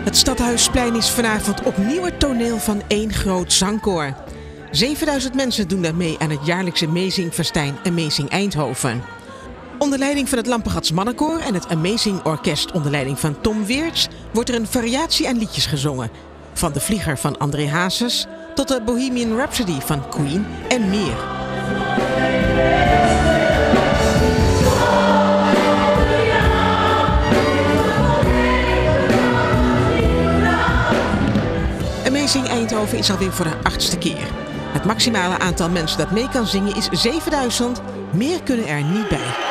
Het Stadhuisplein is vanavond opnieuw het toneel van één groot zangkoor. 7000 mensen doen daar mee aan het jaarlijkse Amazing Festijn Amazing Eindhoven. Onder leiding van het Lampengats Mannenkoor en het Amazing Orkest onder leiding van Tom Weerts wordt er een variatie aan liedjes gezongen. Van De Vlieger van André Hazes tot de Bohemian Rhapsody van Queen en meer. Amazing Eindhoven is alweer voor de achtste keer. Het maximale aantal mensen dat mee kan zingen is 7000. Meer kunnen er niet bij.